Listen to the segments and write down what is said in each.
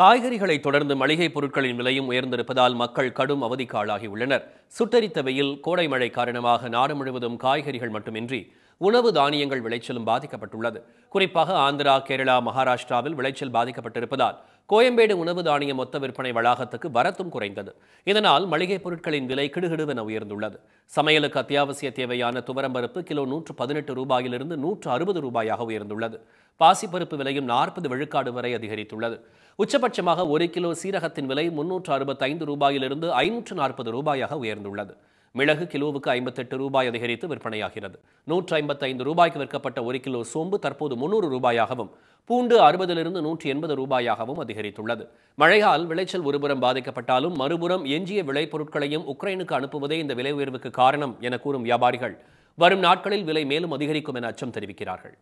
காய்கறிகளை தொடர்ந்து மளிகை பொருட்களின் விலையும் உயர்ந்திருப்பதால் மக்கள் கடும் அவதிக்கு ஆளாகியுள்ளனர் சுட்டரித்த வெயில் கோடை மழை காரணமாக நாடு முழுவதும் காய்கறிகள் மட்டுமின்றி உணவு தானியங்கள் விளைச்சலும் பாதிக்கப்பட்டுள்ளது. குறிப்பாக ஆந்திரா கேரளா மகாராஷ்டிராவில் விளைச்சல் பாதிக்கப்பட்டிருப்பதால் கோயம்பேடு உணவு தானிய மொத்த விற்பனை வளாகத்துக்கு வரத்தும் குறைந்தது. இதனால் மளிகை பொருட்களின் விலை கிடுகிடுவென உயர்ந்துள்ளது. சமையலுக்கு அத்தியாவசிய தேவையான துவரம்பருப்பு கிலோ நூற்று பதினெட்டு ரூபாயிலிருந்து நூற்று அறுபது ரூபாயாக உயர்ந்துள்ளது. பாசிப்பருப்பு விலையும் நாற்பது விழுக்காடு வரை அதிகரித்துள்ளது. உச்சபட்சமாக ஒரு கிலோ சீரகத்தின் விலை முன்னூற்று அறுபத்தைந்து ரூபாயிலிருந்து ஐநூற்று நாற்பது ரூபாயாக உயர்ந்துள்ளது. மிளகு கிலோவுக்கு ஐம்பத்தெட்டு ரூபாய் அதிகரித்து விற்பனையாகிறது. நூற்று ஐம்பத்தைந்து ரூபாய்க்கு விற்கப்பட்ட ஒரு கிலோ சோம்பு தற்போது முன்னூறு ரூபாயாகவும் பூண்டு அறுபதிலிருந்து நூற்றி எண்பது ரூபாயாகவும் அதிகரித்துள்ளது. மழையால் விளைச்சல் ஒருபுறம் பாதிக்கப்பட்டாலும் மறுபுறம் எஞ்சிய விளைபொருட்களையும் உக்ரைனுக்கு அனுப்புவதே இந்த விலை உயர்வுக்கு காரணம் என கூறும் வியாபாரிகள் வரும் நாட்களில் விலை மேலும் அதிகரிக்கும் என அச்சம் தெரிவிக்கிறார்கள்.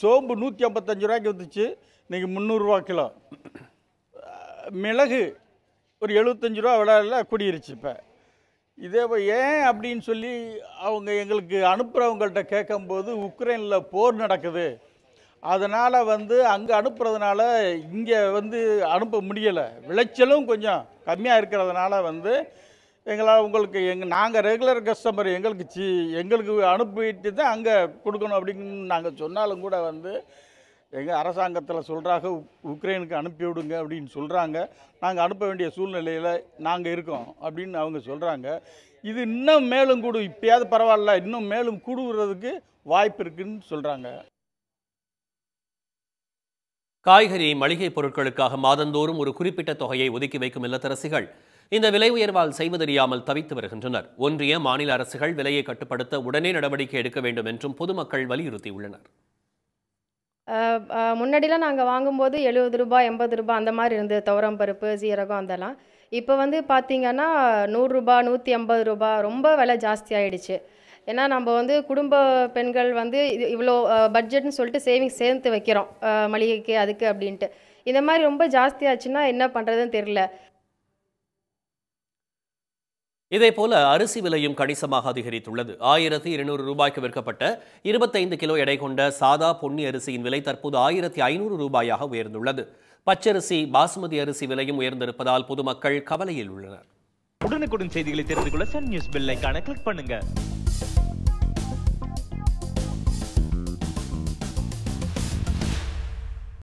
சோம்பு நூற்றி ஐம்பத்தஞ்சு ரூபாய்க்கு வந்துச்சு இன்றைக்கி முந்நூறுரூவா கிலோ. மிளகு ஒரு எழுபத்தஞ்சு ரூபா விலையில கூடியிருச்சு இப்போ. இதே ஏன் அப்படின்னு சொல்லி அவங்க எங்களுக்கு அனுப்புகிறவங்கள்ட்ட கேட்கும்போது உக்ரைனில் போர் நடக்குது. அதனால் வந்து அங்கே அனுப்புறதுனால இங்கே வந்து அனுப்ப முடியலை. விளைச்சலும் கொஞ்சம் கம்மியாக இருக்கிறதுனால வந்து எங்களால் உங்களுக்கு எங்கள் நாங்கள் ரெகுலர் கஸ்டமர் எங்களுக்கு சி எங்களுக்கு அனுப்பிட்டு தான் அங்கே கொடுக்கணும் அப்படின்னு நாங்கள் சொன்னாலும் கூட வந்து எங்கள் அரசாங்கத்தில் சொல்கிறாங்க உக்ரைனுக்கு அனுப்பி விடுங்க அப்படின்னு சொல்கிறாங்க நாங்கள் அனுப்ப வேண்டிய சூழ்நிலையில் நாங்கள் இருக்கோம் அப்படின்னு அவங்க சொல்கிறாங்க இது இன்னும் மேலும் கூடும் இப்பயாவது பரவாயில்ல இன்னும் மேலும் கூடுகிறதுக்கு வாய்ப்பு இருக்குன்னு சொல்கிறாங்க காய்கறி மளிகை பொருட்களுக்காக மாதந்தோறும் ஒரு குறிப்பிட்ட தொகையை ஒதுக்கி வைக்கும் இல்லத்தரசிகள் இந்த விலை உயர்வால் செய்வதறியாமல் தவித்து வருகின்றனர். ஒன்றிய மாநில அரசுகள் விலையை கட்டுப்படுத்த உடனே நடவடிக்கை எடுக்க வேண்டும் என்றும் பொதுமக்கள் வலியுறுத்தியுள்ளனர். முன்னாடிலாம் நாங்கள் வாங்கும்போது எழுபது ரூபாய் எண்பது ரூபாய் அந்த மாதிரி இருந்தது. துவரம் பருப்பு சீரகம் அதெல்லாம். இப்போ வந்து பார்த்தீங்கன்னா நூறுரூபா நூற்றி ஐம்பது ரூபா ரொம்ப விலை ஜாஸ்தி ஆகிடுச்சு ஏன்னா நம்ம வந்து குடும்ப பெண்கள் வந்து இது இவ்வளோ பட்ஜெட்னு சொல்லிட்டு சேவிங்ஸ் சேர்த்து வைக்கிறோம். மளிகைக்கு அதுக்கு அப்படின்ட்டு. இந்த மாதிரி ரொம்ப ஜாஸ்தியாச்சுன்னா என்ன பண்ணுறதுன்னு தெரில இதேபோல அரிசி விலையும் கணிசமாக அதிகரித்துள்ளது. ஆயிரத்தி இருநூறு ரூபாய்க்கு விற்கப்பட்ட இருபத்தைந்து கிலோ எடை கொண்ட சாதா பொன்னி அரிசியின் விலை தற்போது ஆயிரத்தி ஐநூறு ரூபாயாக உயர்ந்துள்ளது. பச்சரிசி பாசுமதி அரிசி விலையும் உயர்ந்திருப்பதால் பொதுமக்கள் கவலையில் உள்ளனர். உடனுக்குடன் செய்திகளை தெரிந்து கொள்ள சன் நியூஸ் பெல் கிளிக் பண்ணுங்க.